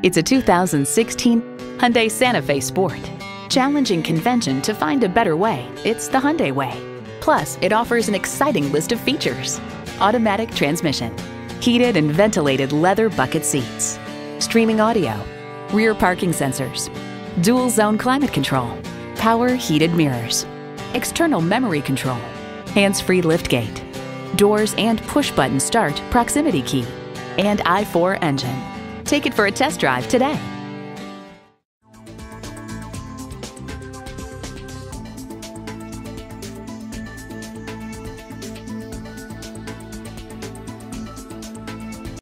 It's a 2016 Hyundai Santa Fe Sport. Challenging convention to find a better way, it's the Hyundai way. Plus, it offers an exciting list of features. Automatic transmission, heated and ventilated leather bucket seats, streaming audio, rear parking sensors, dual zone climate control, power heated mirrors, external memory control, hands-free liftgate, doors and push-button start proximity key, and i4 engine. Take it for a test drive today.